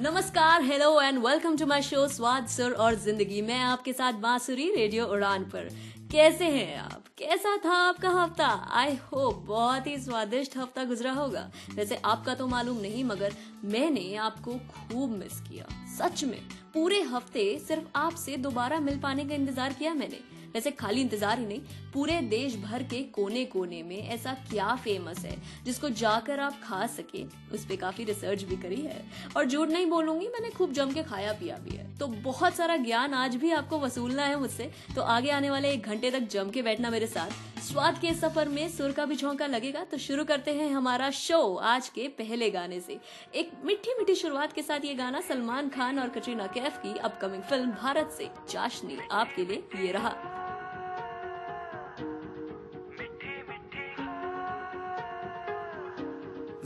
नमस्कार hello and welcome to my show स्वाद, सुर और ज़िंदगी। मैं आपके साथ बांसुरी, रेडियो उड़ान पर। कैसे हैं आप? कैसा था आपका हफ़्ता? आई होप बहुत ही स्वादिष्ट हफ़्ता गुजरा होगा। वैसे आपका तो मालूम नहीं, मगर मैंने आपको खूब मिस किया। सच में, पूरे हफ़्ते सिर्फ़ आपसे दोबारा मिल पाने का इंतज़ार किया मैंने। वैसे खाली इंतज़ार ही नहीं, पूरे देश भर के कोने कोने में ऐसा क्या फ़ेमस है, जिसको जाकर आप खा सके। उस पर काफ़ी रिसर्च भी करी है। और झूठ नहीं बोलूँगी, मैंने खूब जम के खाया पिया भी है। तो बहुत सारा ज्ञान आज भी आपको वसूलना है मुझसे। तो आगे आने वाले एक घंटे तक जम के बैठना मेरे साथ। स्वाद के सफ़र में सुर का भी झोंका लगेगा तो शुरू करते हैं हमारा शो आज के पहले गाने से। एक मिठी मिठी शुरुआत के साथ ये गाना सलमान खान और कटरीना कैफ की अपकमिंग फ़िल्म भारत से, चाशनी। आपके लिए ये रहा।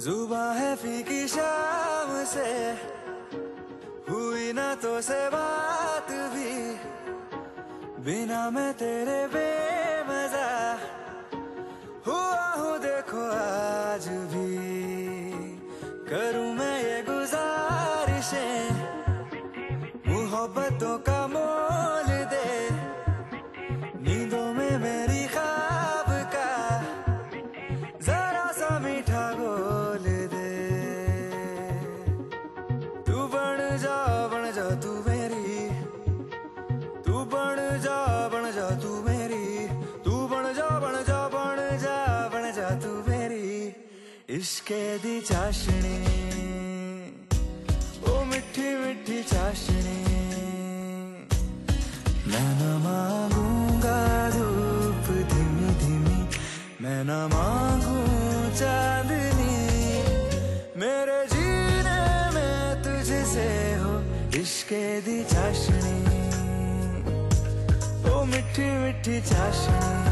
जुबा है फीकी शाम से। हुई ना तो से बात भी। बिना मैं तेरे बेमजा। हुआ हूँ देखो आज भी। करूँ मैं ये गुजारिशें। मोहब्बतों का मोल दे। इश्के दी चाशनी, ओ मिठी मिठी चाशनी। मैं न मांगूँगा धूप धीमी धीमी, मैं न मांगू चांदनी। मेरे जीने में तुझसे हो इश्के दी चाशनी, ओ मिठी मिठी चाशनी।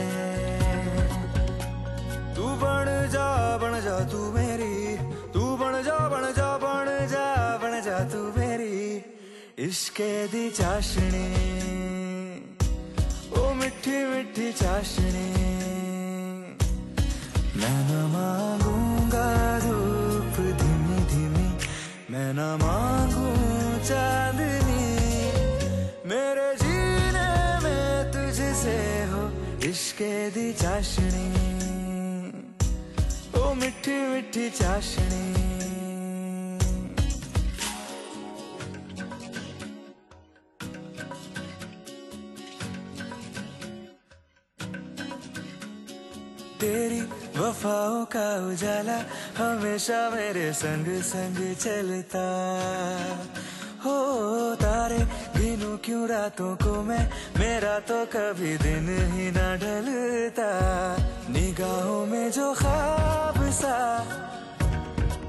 बन जा बन जा तू मेरी। तू बन जा बन जा बन जा बन जा तू मेरी। इश्के दी चाशनी। ओ मिठी मिठी चाशनी। मैं न मांगूँगा धूप धीमी धीमी। मैं न मांगू चांदनी। मेरे जीने में तुझसे हो इश्के दी चाशनी। मिठी मिठी चाशनी। तेरी वफाओं का उजाला हमेशा मेरे संग संग चलता। हो तारे गिनू क्यों रातों को मैं, मेरा तो कभी दिन ही ना ढलता। निगाहों में जो खाब सा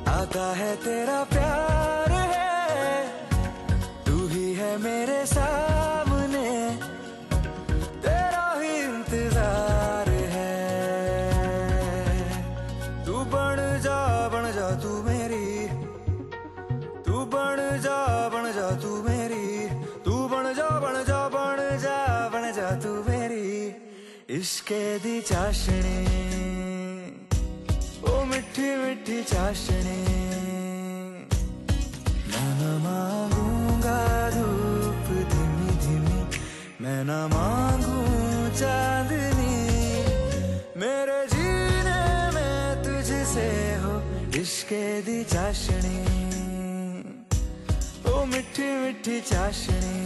आता है तेरा प्यार है, तू ही है मेरे सामने इश्के दी चाशनी। ओ मिठी मिठी चाशनी। मैं ना मांगूँगा धूप धीमी धीमी। मैं न मांगू चांदनी। मेरे जीने में तुझसे हो इश्के दी चाशनी। ओ मिठी मिठी चाशनी।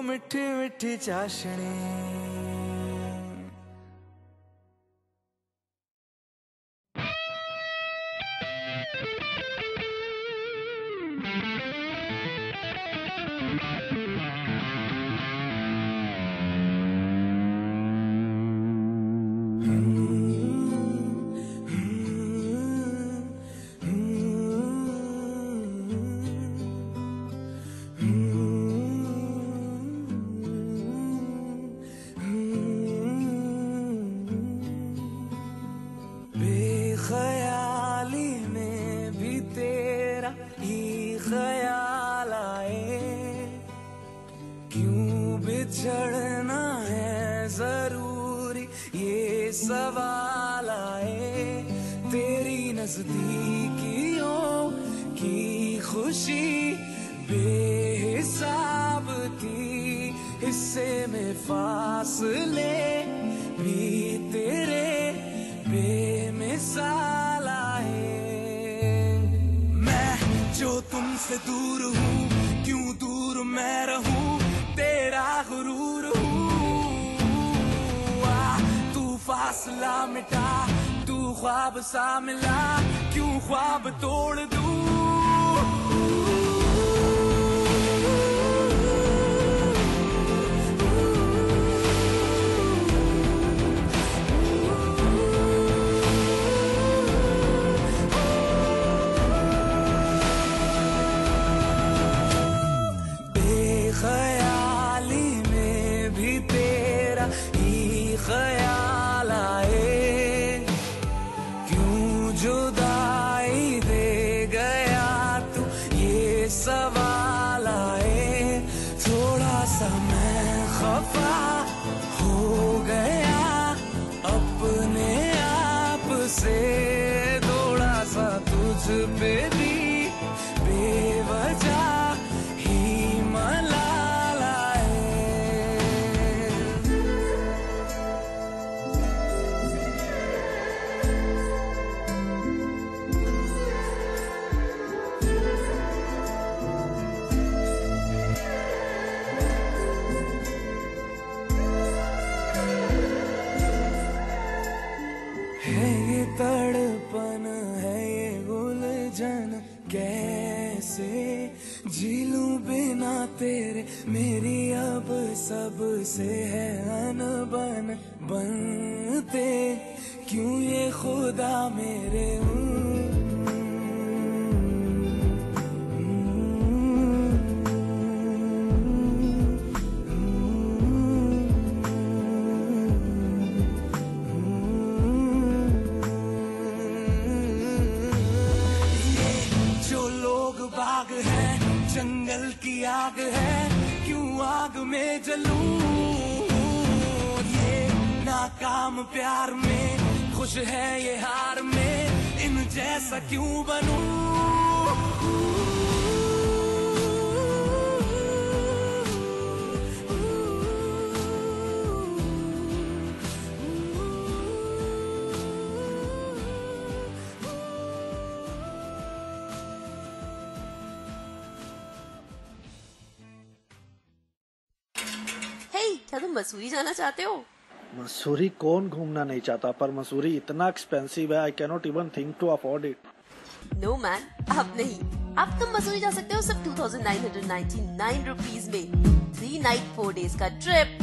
मिठी मिठी चाशनी। खुशी बेहिसाब थी हिस्से में फासले भी तेरे बेमिसाल आए। मैं जो तुमसे दूर हूँ, क्यों दूर मैं रहूँ? तेरा गुरूर हूँ। तू फासला मिटा, तू ख्वाब सा मिला, क्यों ख्वाब तोड़ दूँ? मसूरी जाना चाहते हो? मसूरी कौन घूमना नहीं चाहता पर मसूरी इतना एक्सपेंसिव है I cannot even think to afford it no man अब नहीं। अब तुम मसूरी जा सकते हो सिर्फ़ 2999 रुपीस में। थ्री नाइट फोर डेज़ का trip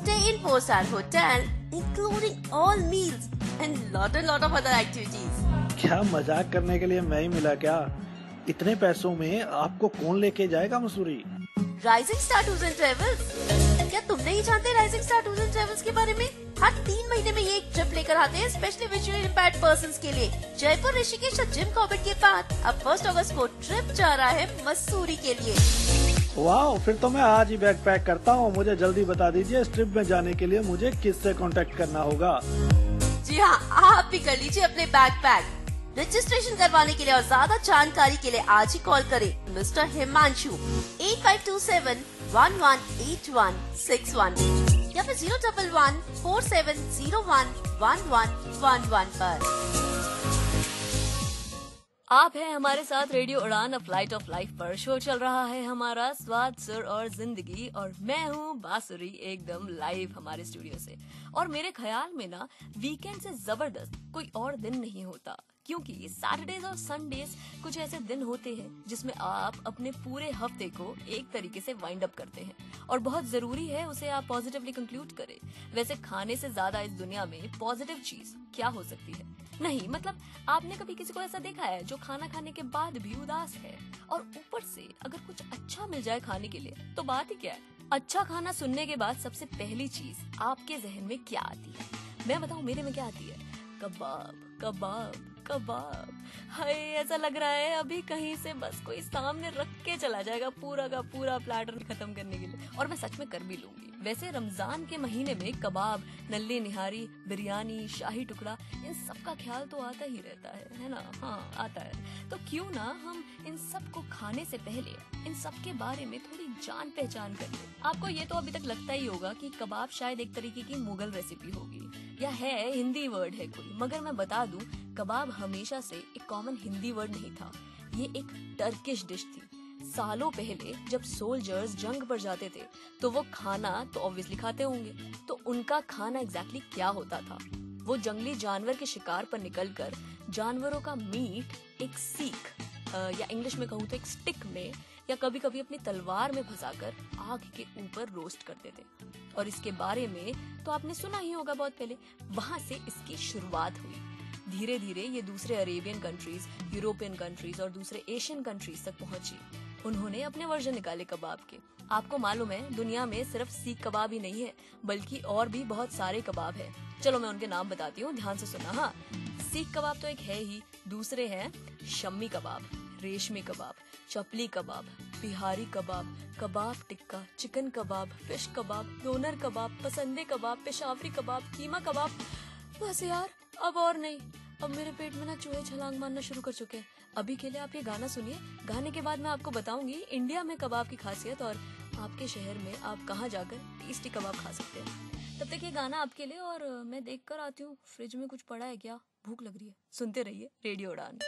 stay in four star hotel including all meals and lot and lot of other activities क्या मज़ाक करने के लिए मैं ही मिला क्या? इतने पैसों में आपको कौन लेके जाएगा Mussoorie? Rising star tours and travels क्या तुम नहीं जानते rising star tours and travels के बारे में? हर तीन महीने में ये एक ट्रिप लेकर आते हैं स्पेशली विजुअली इम्पेयर्ड पर्सन के लिए। जयपुर ऋषिकेश और जिम कॉर्बेट के बाद अब फ़र्स्ट अगस्त को ट्रिप जा रहा है मसूरी के लिए। वाह फिर तो मैं आज ही बैग पैक करता हूँ। मुझे जल्दी बता दीजिए इस ट्रिप में जाने के लिए मुझे किस किससे कांटेक्ट करना होगा? जी हाँ आप भी कर लीजिए अपने बैग पैक रजिस्ट्रेशन करवाने के लिए और ज़्यादा जानकारी के लिए आज ही कॉल करें mister Himanshu eight five two seven one one eight one six one या फिर zero double one four seven zero one one one one one पर। आप हैं हमारे साथ radio Udaan a flight of life पर। शो चल रहा है हमारा स्वाद, सुर और ज़िंदगी। और मैं हूँ बासुरी एकदम लाइव हमारे स्टूडियो से। और मेरे ख्याल में ना वीकेंड से ज़बरदस्त कोई और दिन नहीं होता। क्योंकि सैटरडेज और संडेज कुछ ऐसे दिन होते हैं जिसमें आप अपने पूरे हफ़्ते को एक तरीके से वाइंड अप करते हैं। और बहुत ज़रूरी है उसे आप पॉजिटिवली कंक्लूड करें। वैसे खाने से ज़्यादा इस दुनिया में पॉजिटिव चीज़ क्या हो सकती है? नहीं मतलब आपने कभी किसी को ऐसा देखा है जो खाना खाने के बाद भी उदास है? और ऊपर से अगर कुछ अच्छा मिल जाए खाने के लिए तो बात ही क्या है? अच्छा खाना सुनने के बाद सबसे पहली चीज़ आपके जहन में क्या आती है? मैं बताऊँ मेरे में क्या आती है? कबाब कबाब। कबाब। हाय, ऐसा लग रहा है अभी कहीं से बस कोई सामने रख के चला जाएगा पूरा का पूरा प्लाटर खत्म करने के लिए। और मैं सच में कर भी लूँगी। वैसे रमज़ान के महीने में कबाब, नल्ले, निहारी, बिरयानी, शाही टुकड़ा, इन सब का ख्याल तो आता ही रहता है है ना? हाँ आता है। तो क्यों ना हम इन सबको खाने से पहले, इन सब के बारे में थोड़ी जान पहचान कर आपको ये तो अभी तक लगता ही होगा कि कबाब शायद एक तरीके की मुगल रेसिपी होगी। या है, हिंदी वर्ड है कोई। मगर मैं बता दूँ, कबाब हमेशा से एक कॉमन हिंदी वर्ड नहीं था। ये एक टर्किश डिश थी। सालों पहले जब सोल्जर्स जंग पर जाते थे तो वो खाना तो ऑब्वियसली खाते होंगे। तो उनका खाना एग्जैक्टली exactly क्या होता था? वो जंगली जानवर के शिकार पर निकलकर जानवरों का मीट एक सीख या इंग्लिश में कहूँ तो एक स्टिक में, या कभी कभी अपनी तलवार में फंसाकर आग के ऊपर रोस्ट करते थे। और इसके बारे में तो आपने सुना ही होगा बहुत पहले, वहाँ से इसकी शुरुआत हुई। धीरे धीरे ये दूसरे अरेबियन कंट्रीज़ यूरोपियन कंट्रीज़ और दूसरे एशियन कंट्रीज़ तक पहुँची। उन्होंने अपने वर्जन निकाले कबाब के। आपको मालूम है, दुनिया में सिर्फ़ सीख कबाब ही नहीं है, बल्कि और भी बहुत सारे कबाब है। चलो मैं उनके नाम बताती हूँ, ध्यान से सुना हाँ सीख कबाब तो एक है ही, दूसरे हैं shami kebab, reshmi kebab, chapli kebab, Bihari kebab kebab tikka, chicken kebab, fish kebab doner kebab, pasande kebab, Peshawari kebab, keema kebab. बस यार, अब और नहीं। अब मेरे पेट में ना चूहे छलांग मारना शुरू कर चुके हैं। अभी के लिए आप ये गाना सुनिए। गाने के बाद मैं आपको बताऊँगी इंडिया में कबाब की खासियत और आपके शहर में आप कहाँ जाकर टेस्टी कबाब खा सकते हैं। तब तक ये गाना आपके लिए और मैं देख कर आती हूँ। फ्रिज में कुछ पड़ा है क्या? भूख लग रही है। सुनते रहिए रेडियो उड़ान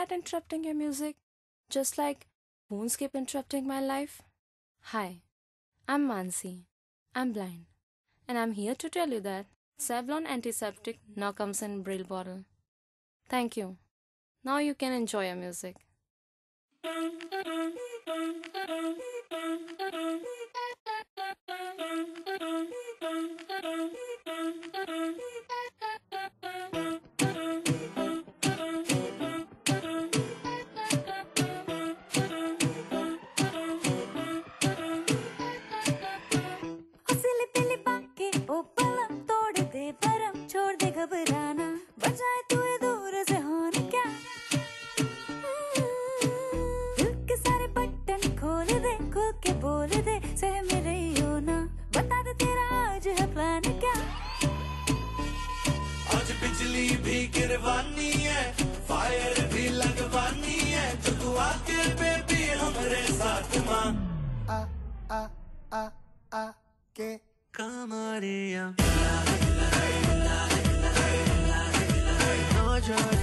Ad interrupting your music? Just like phones keep interrupting my life? Hi, I'm Mansi. I'm blind. And I'm here to tell you that Savlon Antiseptic now comes in Braille bottle. Thank you. Now you can enjoy your music. के कमरिया। नज़रिया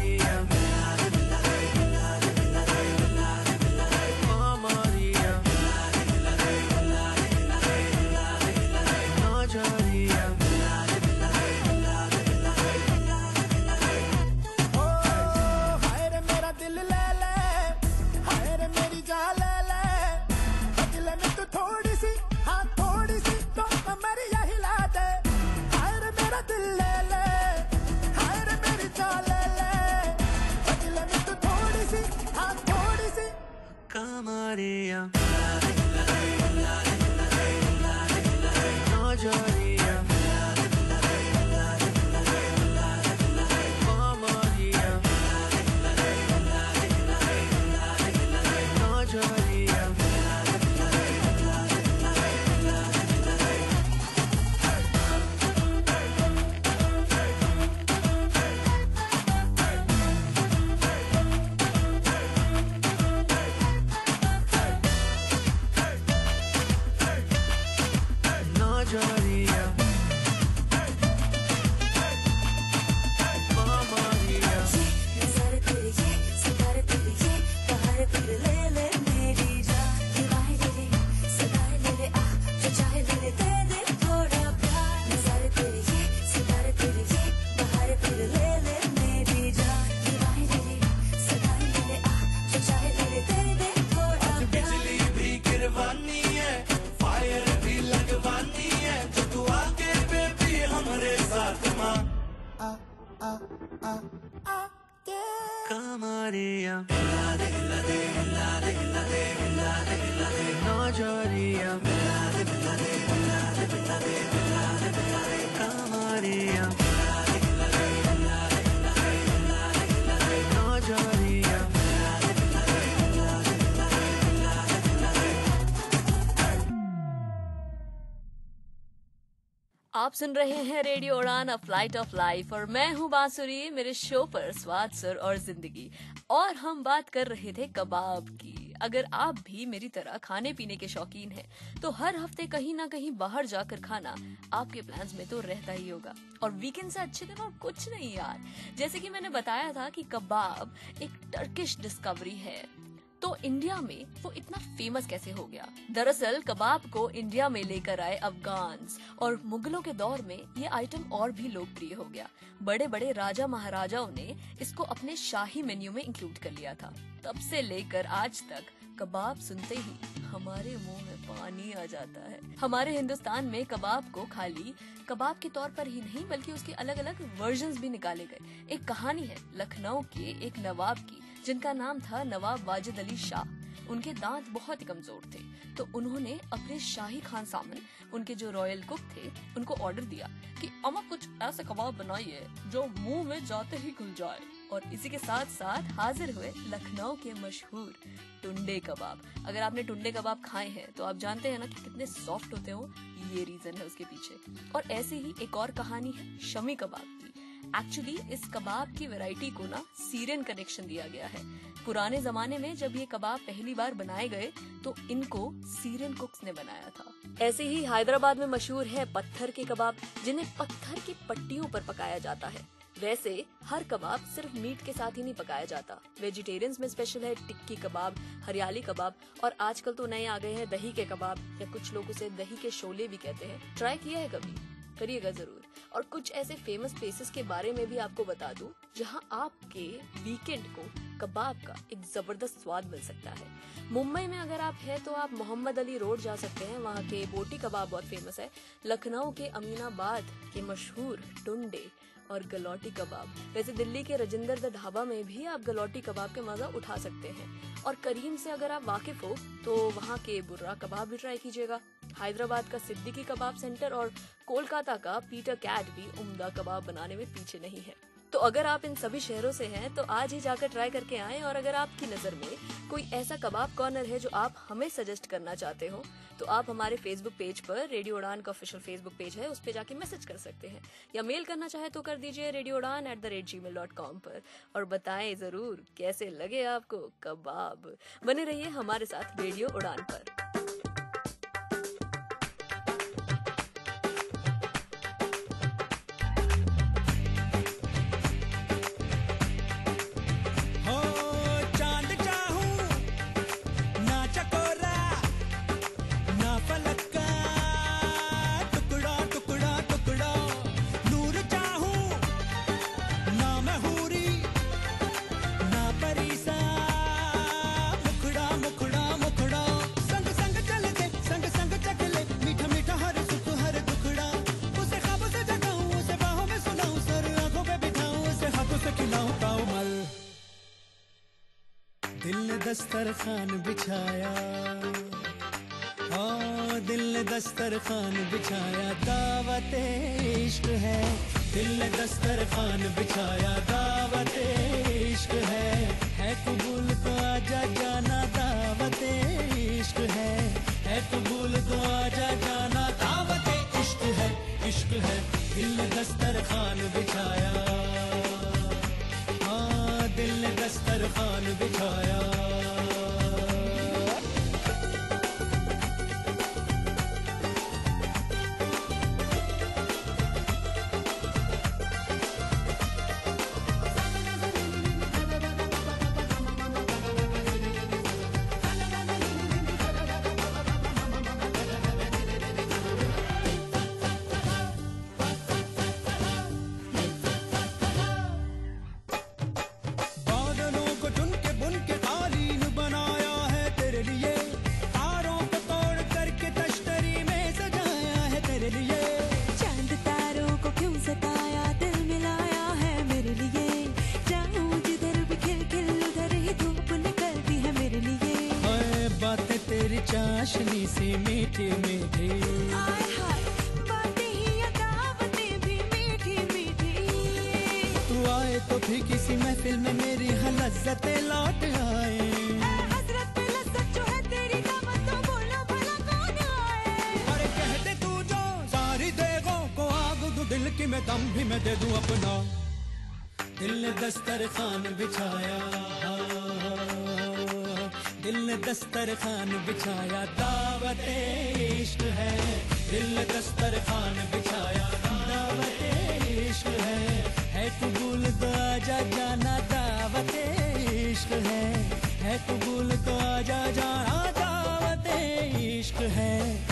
आप सुन रहे हैं radio Udaan, a flight of life, और मैं हूँ बांसुरी, मेरे शो पर स्वाद, सुर और ज़िंदगी। और हम बात कर रहे थे कबाब की। अगर आप भी मेरी तरह खाने पीने के शौकीन हैं तो हर हफ़्ते कहीं ना कहीं बाहर जाकर खाना आपके प्लान्स में तो रहता ही होगा। और वीकेंड से अच्छे दिन और कुछ नहीं यार। जैसे कि मैंने बताया था कि कबाब एक टर्किश डिस्कवरी है। तो इंडिया में वो इतना फ़ेमस कैसे हो गया? दरअसल, कबाब को इंडिया में लेकर आए अफगान और मुगलों के दौर में ये आइटम और भी लोकप्रिय हो गया। बड़े बड़े राजा महाराजाओं ने इसको अपने शाही मेन्यू में इंक्लूड कर लिया था। तब से लेकर आज तक कबाब सुनते ही हमारे मुँह में पानी आ जाता है। हमारे हिंदुस्तान में कबाब को खाली कबाब के तौर पर ही नहीं, बल्कि उसके अलग अलग वर्जन भी निकाले गए। एक कहानी है लखनऊ के एक नवाब की। जिनका नाम था नवाब वाजिद अली शाह, उनके दांत बहुत ही कमज़ोर थे। तो उन्होंने अपने शाही खान सामन, उनके जो रॉयल कुक थे, उनको ऑर्डर दिया कि अमा कुछ ऐसे कबाब बनाइए जो मुँह में जाते ही खुल जाए। और इसी के साथ साथ हाजिर हुए लखनऊ के मशहूर टुंडे कबाब। अगर आपने टुंडे कबाब खाए हैं तो आप जानते हैं ना कि कितने सॉफ्ट होते हो ये रीजन है उसके पीछे। और ऐसे ही एक और कहानी है, शमी कबाब। एक्चुअली इस कबाब की वैरायटी को ना सीरियन कनेक्शन दिया गया है। पुराने जमाने में जब ये कबाब पहली बार बनाए गए तो इनको सीरियन कुक्स ने बनाया था। ऐसे ही हैदराबाद में मशहूर है पत्थर के कबाब, जिन्हें पत्थर की पट्टियों पर पकाया जाता है। वैसे, हर कबाब सिर्फ़ मीट के साथ ही नहीं पकाया जाता। वेजिटेरियंस में स्पेशल है टिक्की कबाब, हरियाली कबाब, और आजकल तो नए आ गए हैं दही के कबाब, या कुछ लोग उसे दही के शोले भी कहते हैं। ट्राई किया है कभी? करिएगा ज़रूर। और कुछ ऐसे फ़ेमस प्लेसेस के बारे में भी आपको बता दूँ, जहाँ आपके वीकेंड को कबाब का एक ज़बरदस्त स्वाद मिल सकता है। मुंबई में अगर आप हैं तो आप मोहम्मद अली रोड जा सकते हैं। वहाँ के बोटी कबाब बहुत फ़ेमस है। लखनऊ के अमीनाबाद के मशहूर टुंडे और गलौटी कबाब। वैसे दिल्ली के रजिंदर द ढाबा में भी आप गलौटी कबाब के मज़ा उठा सकते हैं। और करीम से अगर आप वाकिफ हो तो वहाँ के बुर्रा कबाब भी ट्राई कीजिएगा। हैदराबाद का सिद्दीकी कबाब सेंटर और कोलकाता का पीटर कैट भी उम्दा कबाब बनाने में पीछे नहीं है। तो अगर आप इन सभी शहरों से हैं तो आज ही जाकर ट्राई करके आएँ और अगर आपकी नज़र में कोई ऐसा कबाब कॉर्नर है जो आप हमें सजेस्ट करना चाहते हो तो आप हमारे फेसबुक पेज पर रेडियो उड़ान का ऑफिशियल फेसबुक पेज है, उस पर जाके मैसेज कर सकते हैं। या मेल करना चाहे तो कर दीजिए radio Udaan at the rate G mail dot com पर। और बताएँ ज़रूर कैसे लगे आपको कबाब। बने रहिए हमारे साथ रेडियो उड़ान पर। दस्तरखान बिछाया। हाँ दिल ने दस्तरखान बिछाया। दावत इश्क है, दिल ने दस्तरखान बिछाया। दावत इश्क है है कबूल तो आजा जाना। दावत इश्क है है कबूल तो आजा जाना। दावत इश्क है इश्क है, दिल ने दस्तरखान बिछाया। हाँ दिल ने दस्तरखान बिछाया। बिछाया दावत इश्क है। दिल दस्तर खान बिछाया दावत इश्क है। है कबूल तो आजा जाना, दावत इश्क है। है कबूल तो आजा जाना, दावत इश्क है।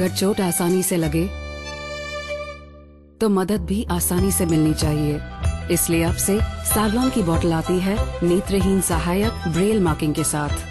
अगर चोट आसानी से लगे तो मदद भी आसानी से मिलनी चाहिए। इसलिए अब से सागलॉन की बोतल आती है, नेत्रहीन सहायक ब्रेल मार्किंग के साथ।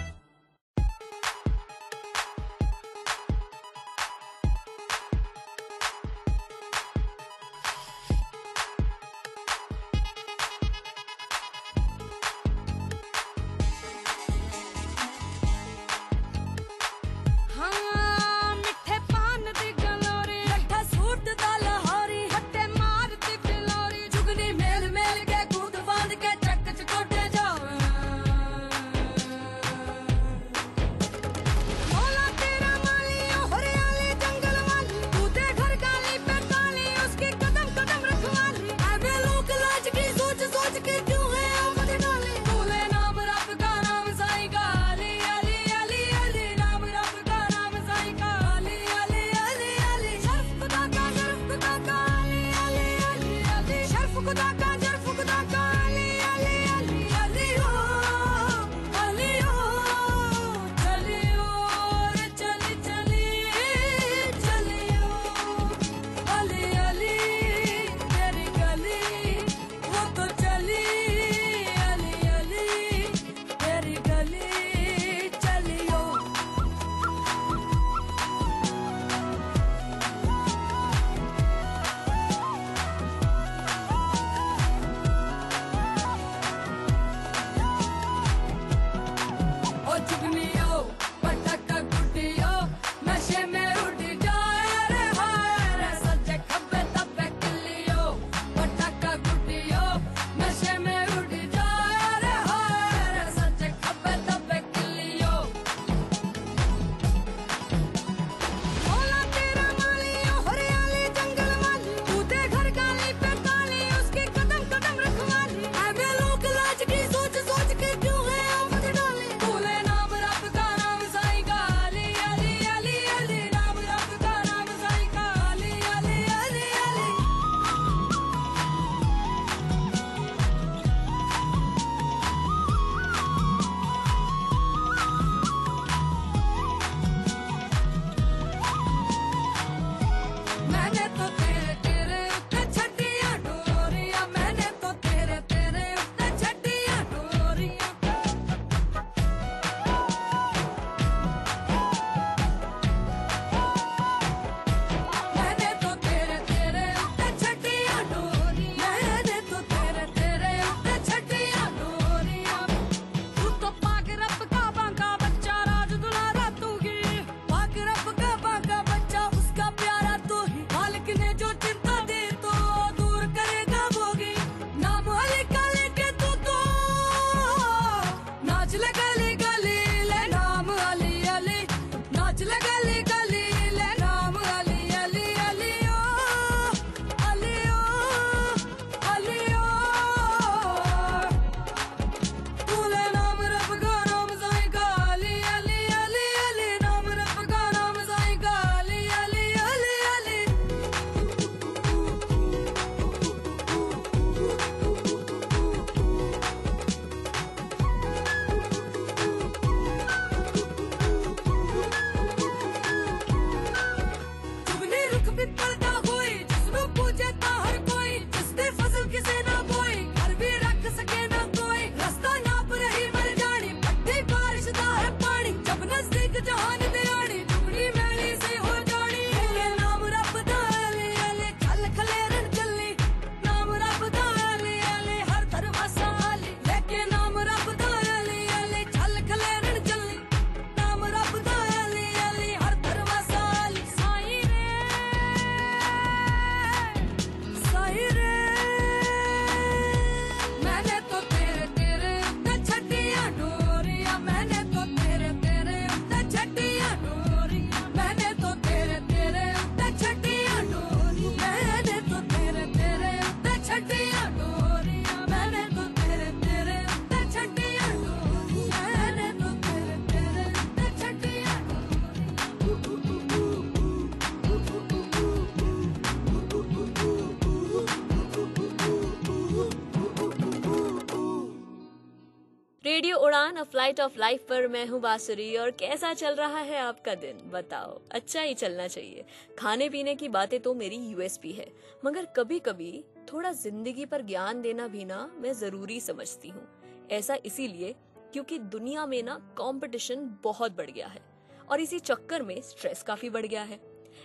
फ़्लाइट ऑफ़ लाइफ पर मैं हूँ बासुरी और कैसा चल रहा है आपका दिन? बताओ अच्छा ही चलना चाहिए। खाने पीने की बातें तो मेरी यूएसपी है, मगर कभी कभी थोड़ा ज़िंदगी पर ज्ञान देना भी ना मैं ज़रूरी समझती हूँ। ऐसा इसीलिए क्योंकि दुनिया में ना कंपटीशन बहुत बढ़ गया है, और इसी चक्कर में स्ट्रेस काफ़ी बढ़ गया है।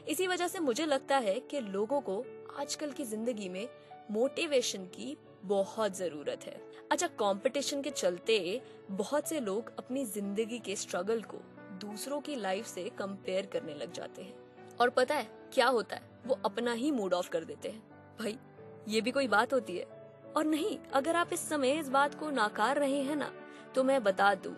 इसी वजह से मुझे लगता है कि लोगों को आजकल की ज़िंदगी में मोटिवेशन की बहुत ज़रूरत है। अच्छा कंपटीशन के चलते बहुत से लोग अपनी ज़िंदगी के स्ट्रगल को दूसरों की लाइफ से कंपेयर करने लग जाते हैं। और पता है, क्या होता है? वो अपना ही मूड ऑफ़ कर देते हैं। भाई, ये भी कोई बात होती है? और नहीं, अगर आप इस समय इस बात को नाकार रहे हैं ना तो मैं बता दूँ,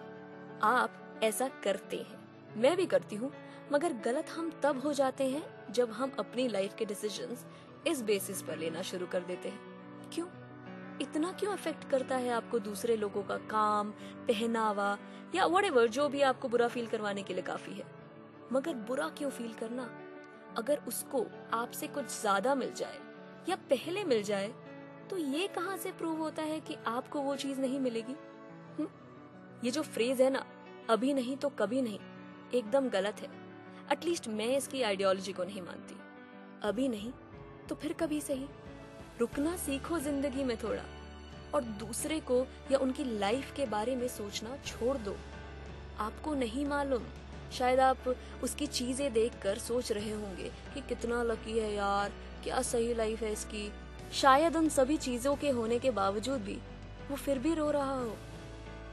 आप ऐसा करते हैं। मैं भी करती हूँ, मगर गलत हम तब हो जाते हैं जब हम अपनी लाइफ के डिसीजंस इस बेसिस पर लेना शुरू कर देते हैं। क्यों? इतना क्यों अफेक्ट करता है आपको दूसरे लोगों का काम, पहनावा या वट जो भी आपको बुरा फील करवाने के लिए काफ़ी है? मगर बुरा क्यों फील करना? अगर उसको आपसे कुछ ज़्यादा मिल जाए या पहले मिल जाए तो ये कहाँ से प्रूव होता है कि आपको वो चीज़ नहीं मिलेगी? हुँ? ये जो फ्रेज है ना, अभी नहीं तो कभी नहीं, एकदम गलत है। एटलीस्ट मैं इसकी आइडियोलॉजी को नहीं मानती। अभी नहीं तो फिर कभी सही? रुकना सीखो ज़िंदगी में थोड़ा, और दूसरे को या उनकी लाइफ के बारे में सोचना छोड़ दो। आपको नहीं मालूम, शायद आप उसकी चीज़ें देखकर सोच रहे होंगे कि कितना लकी है यार, क्या सही लाइफ है इसकी। शायद उन सभी चीज़ों के होने के बावजूद भी वो फिर भी रो रहा हो।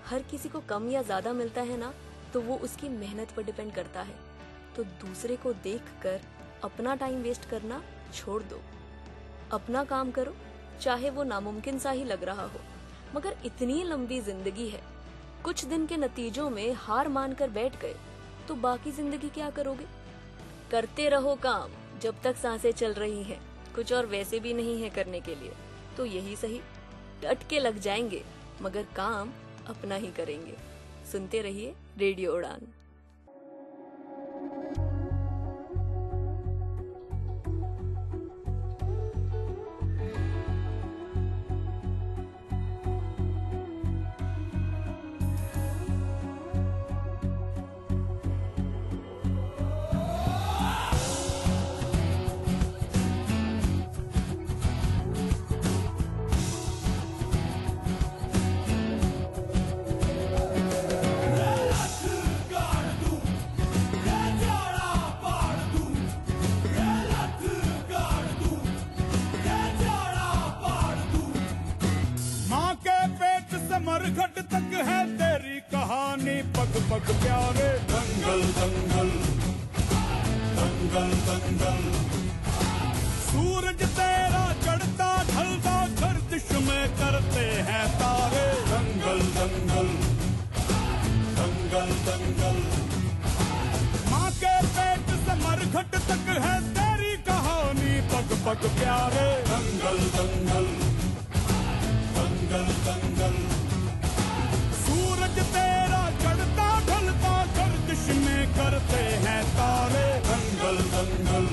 हर किसी को कम या ज़्यादा मिलता है ना तो वो उसकी मेहनत पर डिपेंड करता है। तो दूसरे को देखकर अपना टाइम वेस्ट करना छोड़ दो। अपना काम करो, चाहे वो नामुमकिन सा ही लग रहा हो, मगर इतनी लंबी ज़िंदगी है। कुछ दिन के नतीजों में हार मानकर बैठ गए तो बाकी ज़िंदगी क्या करोगे? करते रहो काम, जब तक साँसें चल रही हैं, कुछ और वैसे भी नहीं है करने के लिए तो यही सही। डट के लग जाएँगे, मगर काम अपना ही करेंगे। सुनते रहिए रेडियो उड़ान। मरघट तक है तेरी कहानी। पग पग, प्यारे दंगल दंगल। दंगल दंगल। सूरज तेरा चढ़ता, ढलता, गर्दिश में करते हैं तारे। दंगल दंगल। दंगल दंगल। माँ के पेट से मरघट तक है तेरी कहानी। पग पग, प्यारे दंगल दंगल। दंगल दंगल। करते हैं तारे दंगल दंगल।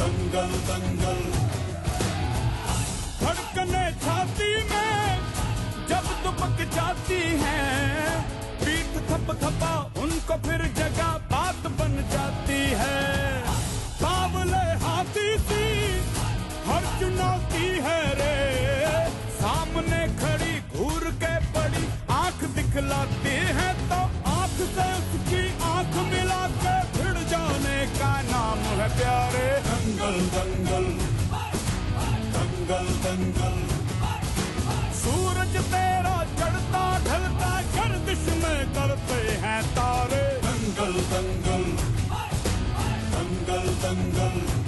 दंगल दंगल। धड़कने छाती में जब दुबक जाती है, पीठ थप थपा उनको फिर जगह बात बन जाती है। बावले हाथी सी हर चुनौती है रे। सामने खड़ी घूर के पड़ी, आँख दिखलाती है तो आँख से प्यारे दंगल दंगल। दंगल दंगल। सूरज तेरा चढ़ता, ढलता गर्दिश में करते हैं तारे। दंगल दंगल। दंगल दंगल।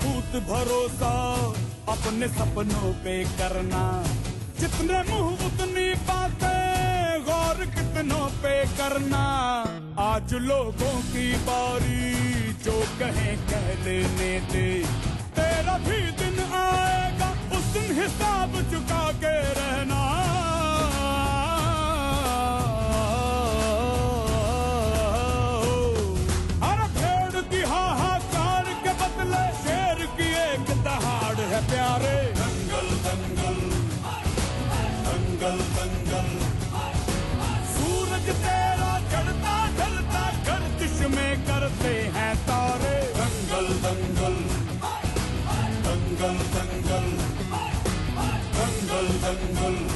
मज़बूत भरोसा, अपने सपनों पे करना। जितने मुँह उतनी बातें, गौर कितनों पे करना। आज लोगों की बारी, जो कहें कह देने दे। तेरा भी दिन आएगा, उस दिन हिसाब चुका के रहना। प्यारे दंगल दंगल दंगल दंगल सूरज तेरा चढ़ता ढलता गर्दिश में करते हैं तारे दंगल दंगल दंगल दंगल दंगल दंगल दंगल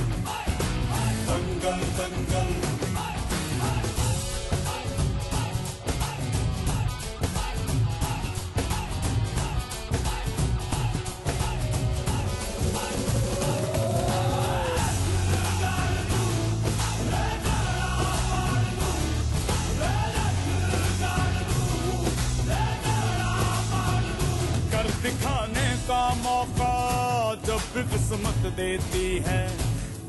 मौका जब भी किस्मत देती है।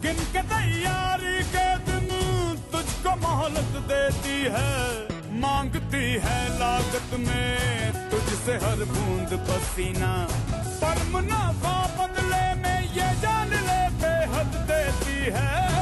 गिन के तैयारी के दिन तुझको मोहलत देती है। मांगती है लागत में तुझसे हर बूंद पसीना। पर मुनाफा बदले में ये जान ले बेहद देती है।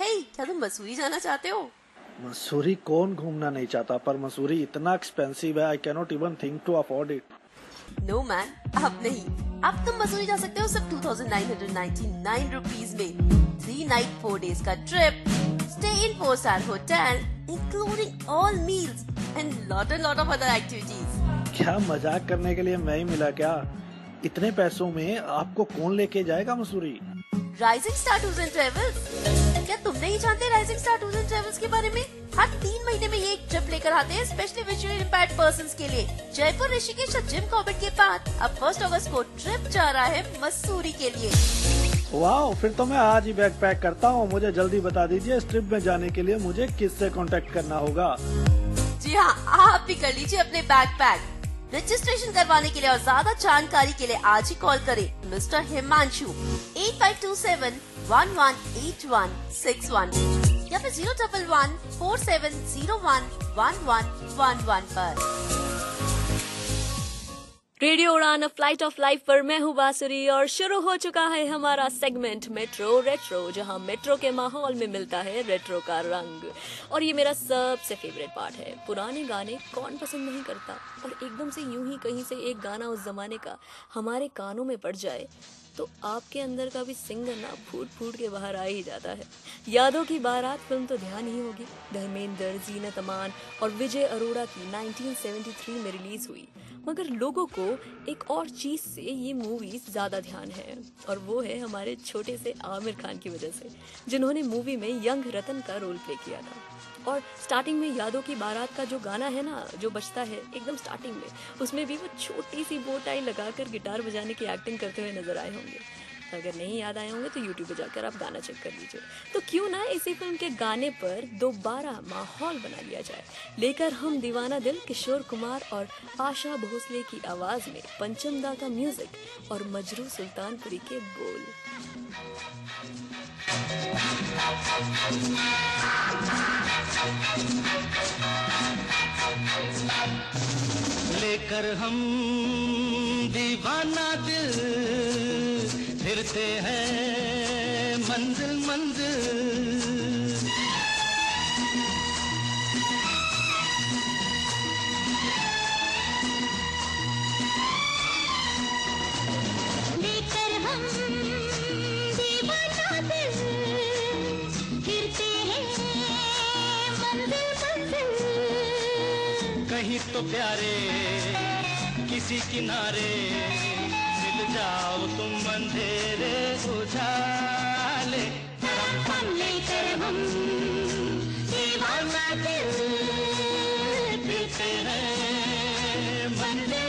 हे क्या तुम मसूरी जाना चाहते हो? मसूरी कौन घूमना नहीं चाहता पर मसूरी इतना एक्सपेंसिव है I cannot even think to afford it no man अब नहीं। अब तुम मसूरी जा सकते हो सिर्फ़ 2999 रुपीस में। थ्री नाइट फोर डेज़ का trip stay in four star hotel including all meals and lot and lot of other activities क्या मज़ाक करने के लिए मैं ही मिला क्या? इतने पैसों में आपको कौन लेके जाएगा Mussoorie? Rising star tours and travels क्या तुम नहीं जानते rising star tours and travels के बारे में? हर तीन महीने में ये एक ट्रिप लेकर आते हैं स्पेशली विजुअली इम्पैक्ट पर्सन के लिए। जयपुर ऋषिकेश और जिम कॉर्बेट के बाद अब फ़र्स्ट अगस्त को ट्रिप जा रहा है मसूरी के लिए। वाह फिर तो मैं आज ही बैग पैक करता हूँ। मुझे जल्दी बता दीजिए इस ट्रिप में जाने के लिए मुझे किससे कांटेक्ट करना होगा? जी हाँ आप भी कर लीजिए अपने बैग पैक रजिस्ट्रेशन करवाने के लिए और ज़्यादा जानकारी के लिए आज ही कॉल करें mister Himanshu eight five two seven one one eight one six one या फिर zero double one four seven zero one one one one one पर। Radio Udaan flight of life पर मैं हूँ बासुरी और शुरू हो चुका है हमारा सेगमेंट मेट्रो रेट्रो जहाँ मेट्रो के माहौल में मिलता है रेट्रो का रंग। और ये मेरा सबसे फेवरेट पार्ट है। पुराने गाने कौन पसंद नहीं करता? और एकदम से यूँ ही कहीं से एक गाना उस जमाने का हमारे कानों में पड़ जाए। तो आपके अंदर का भी सिंगर ना फूट फूट के बाहर आ ही जाता है। यादों की बारात फ़िल्म तो ध्यान ही होगी। धर्मेंद्र जीनत अमान और विजय अरोड़ा की 1973 में रिलीज़ हुई। मगर लोगों को एक और चीज़ से ये मूवी ज़्यादा ध्यान है और वो है हमारे छोटे से आमिर खान की वजह से, जिन्होंने मूवी में यंग रतन का रोल प्ले किया था। और स्टार्टिंग में यादों की बारात का जो गाना है ना, जो बजता है, एकदम स्टार्टिंग में, उसमें भी वो छोटी सी बोटाई लगाकर गिटार बजाने की एक्टिंग करते हुए नज़र आए होंगे। अगर नहीं याद आए होंगे तो यूट्यूब पे जाकर आप गाना चेक कर लीजिए। तो क्यों ना इसी फ़िल्म के गाने पर दोबारा माहौल बना लिया जाए। लेकर हम दीवाना दिल, किशोर कुमार और आशा भोसले की आवाज़ में पंचमदा का म्यूज़िक और मजरू सुल्तानपुरी के बोल। लेकर हम दीवाना दिल देते हैं मंजिल मंजिल। हैं कहीं तो प्यारे किसी किनारे। जाओ तुम बंधेरे उजाले तरफन लेकर हम मंदिर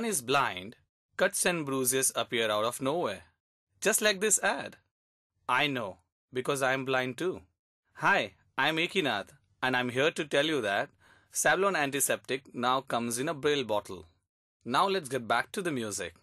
one is blind, cuts and bruises appear out of nowhere. Just like this ad. I know, because I'm blind too. Hi, I'm Ekinath, and I'm here to tell you that Savlon antiseptic now comes in a braille bottle. Now let's get back to the music.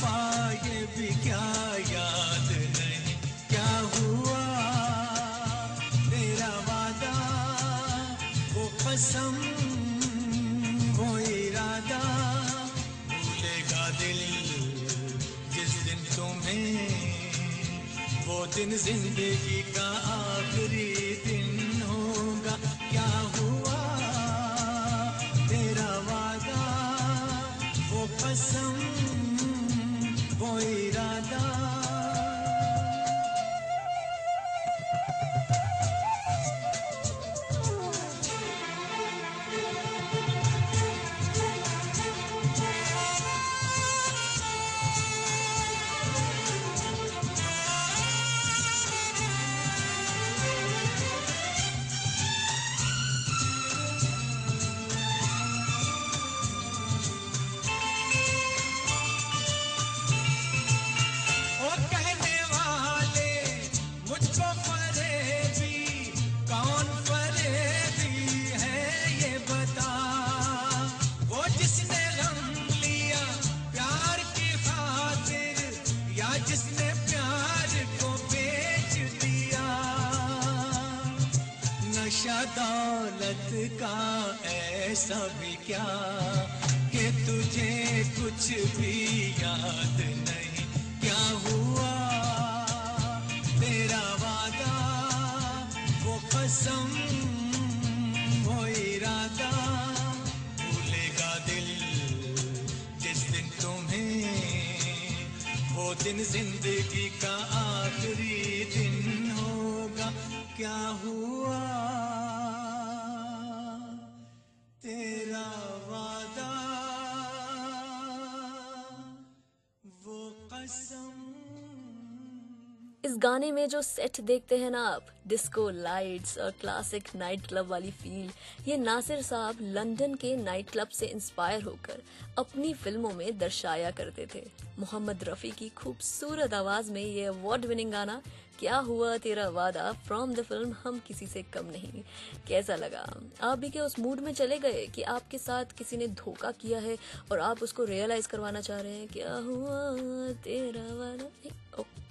pai, que fique गाने में जो set देखते हैं ना आप disco lights और classic night club वाली feel ये नासिर साहब लंदन के नाइट क्लब से इंस्पायर होकर अपनी फ़िल्मों में दर्शाया करते थे। मोहम्मद रफ़ी की खूबसूरत आवाज़ में ये अवार्ड विनिंग गाना क्या हुआ तेरा वादा? फ्रॉम द फ़िल्म हम किसी से कम नहीं। कैसा लगा? आप भी क्या उस मूड में चले गए कि आपके साथ किसी ने धोखा किया है और आप उसको रियलाइज़ करवाना चाह रहे हैं? क्या हुआ तेरा वादा?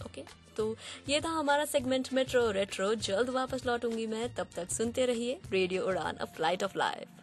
ओके oh, तो ये था हमारा सेगमेंट मेट्रो रेट्रो जल्द वापस लौटूँगी मैं। तब तक सुनते रहिए। Radio Udaan a flight of life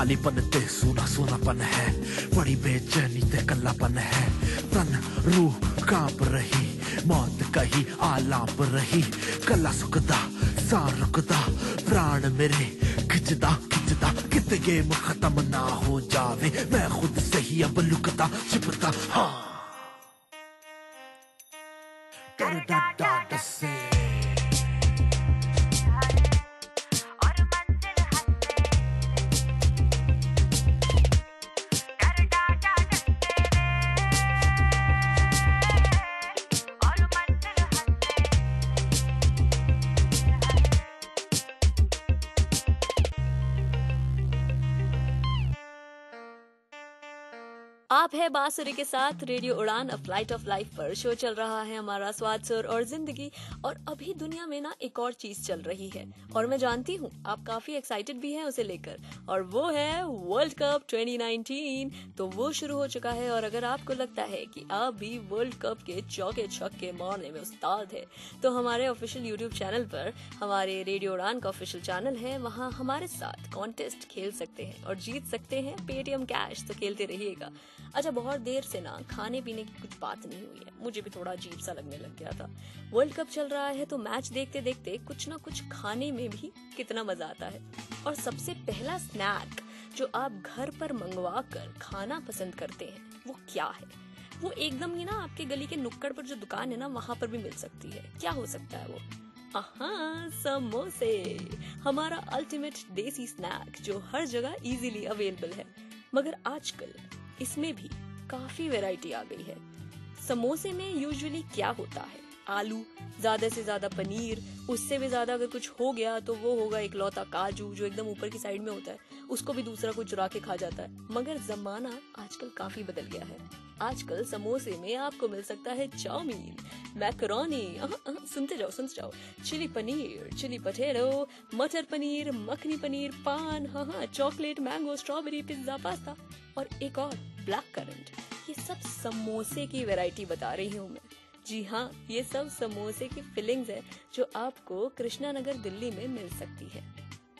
खालीपन ते सोना पन है। बड़ी बेचैन बांसुरी के साथ radio Udaan a flight of life पर शो चल रहा है। हमारा स्वाद, सुर और ज़िंदगी। और अभी दुनिया में ना एक और चीज़ चल रही है। और मैं जानती हूँ, आप काफ़ी एक्साइटेड भी हैं उसे लेकर। और वो है वर्ल्ड कप 2019 तो वो शुरू हो चुका है और अगर आपको लगता है कि आप भी वर्ल्ड कप के चौके छक्के मारने में उस्ताद है तो हमारे ऑफिशियल यूट्यूब चैनल पर हमारे रेडियो उड़ान का ऑफिशियल चैनल है। वहाँ हमारे साथ कॉन्टेस्ट खेल सकते हैं और जीत सकते हैं पेटीएम कैश तो खेलते रहिएगा। अच्छा बहुत देर से ना खाने पीने की कुछ बात नहीं हुई है। मुझे भी थोड़ा अजीब सा लगने लग गया था। वर्ल्ड कप चल रहा है तो मैच देखते देखते कुछ ना कुछ खाने में भी कितना मज़ा आता है। और सबसे पहला स्नैक जो आप घर पर मंगवा कर खाना पसंद करते हैं, वो क्या है? वो एकदम ही ना आपके गली के नुक्कड़ पर जो दुकान है ना, वहाँ पर भी मिल सकती है। क्या हो सकता है वो? हाँ समोसे। हमारा अल्टीमेट देसी स्नैक जो हर जगह इजीली अवेलेबल है। मगर आजकल इसमें भी काफ़ी वैरायटी आ गई है। समोसे में यूजुअली क्या होता है? आलू, ज़्यादा से ज़्यादा पनीर, उससे भी ज़्यादा अगर कुछ हो गया तो वो होगा एक इकलौता काजू जो एकदम ऊपर की साइड में होता है, उसको भी दूसरा कोई चुरा के खा जाता है। मगर जमाना आजकल काफ़ी बदल गया है। आजकल समोसे में आपको मिल सकता है चाउमीन, मैकरोनी सुनते जाओ सुनते जाओ। चिली पनीर, चिली पटेटो मटर पनीर, मखनी पनीर, पान हाँ हाँ chocolate, mango, strawberry, pizza, pasta और एक और। Black currant. ये सब समोसे की वैरायटी बता रही हूँ मैं। जी हाँ ये सब समोसे की फिलिंग्स है जो आपको कृष्णा नगर दिल्ली में मिल सकती है।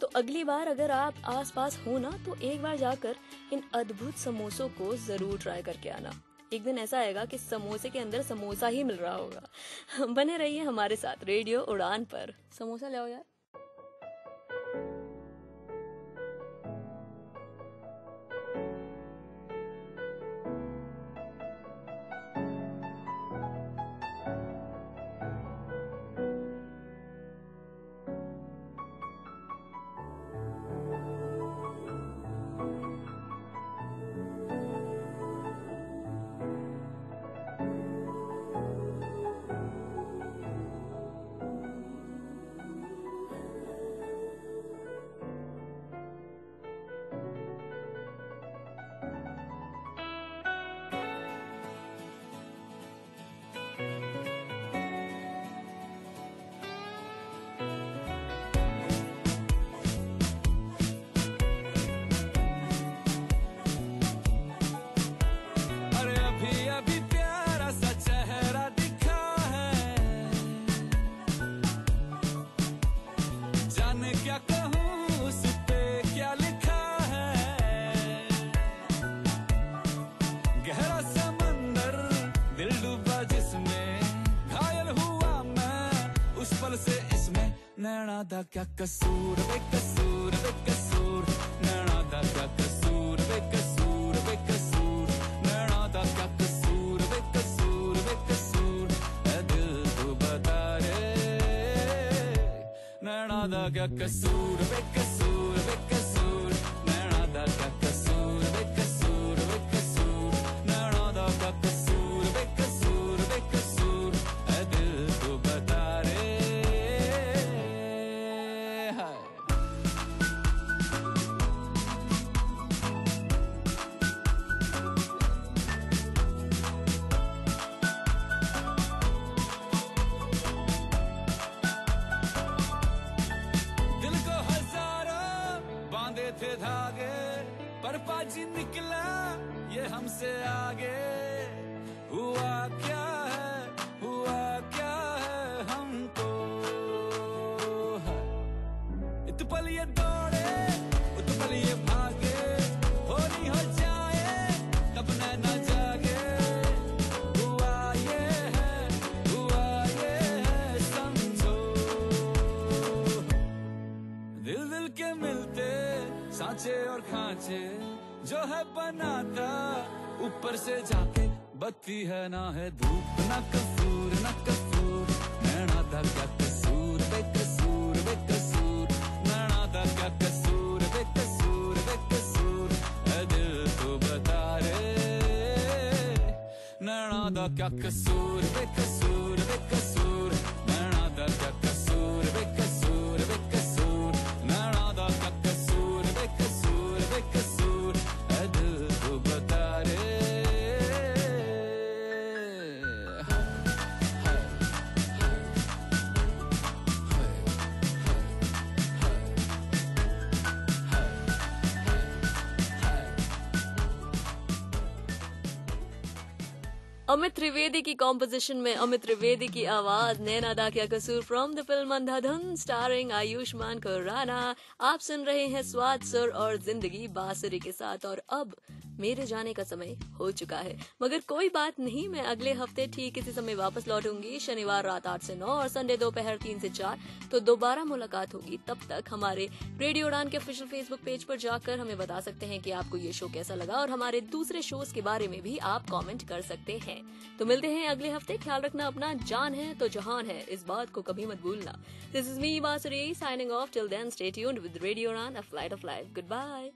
तो अगली बार अगर आप आसपास हो ना तो एक बार जाकर इन अद्भुत समोसों को ज़रूर ट्राई करके आना। एक दिन ऐसा आएगा कि समोसे के अंदर समोसा ही मिल रहा होगा। बने रहिए हमारे साथ रेडियो उड़ान पर। समोसा ले आओ यार। दा क्या कसूर बेकसूर बेकसूर नैना दा क्या कसूर बेकसूर बेकसूर नैना दा क्या कसूर बेकसूर बेकसूर ऐ दिल तू बता रे। नैना दा क्या कसूर। खांचे जो है बनाता, ऊपर से जाके बत्ती है ना है धूप, ना कसूर ना कसूर, नैना दा क्या कसूर बेकसूर बेकसूर नैना दा क्या कसूर बेकसूर बेकसूर है दिल तो बता रे। नैना दा क्या कसूर बेकसूर बेकसूर नैना अमित त्रिवेदी की कॉम्पोजिशन में अमित त्रिवेदी की आवाज़। Naina Da Kya Kasoor from the film Andhadhun starring Ayushmann Khurrana. आप सुन रहे हैं स्वाद, सुर और ज़िंदगी बासुरी के साथ। और अब मेरे जाने का समय हो चुका है। मगर कोई बात नहीं, मैं अगले हफ़्ते ठीक इसी समय वापस लौटूँगी। शनिवार रात आठ से नौ और संडे दोपहर तीन से चार। तो दोबारा मुलाकात होगी। तब तक हमारे रेडियो उड़ान के ऑफिशियल फेसबुक पेज पर जाकर हमें बता सकते हैं कि आपको ये शो कैसा लगा और हमारे दूसरे शोज़ के बारे में भी आप कमेंट कर सकते हैं। तो मिलते हैं अगले हफ़्ते। ख्याल रखना अपना जान है तो जहान है। इस बात को कभी मत भूलना। This is me Basuri signing off till then stay tuned with radio Udaan a flight of life goodbye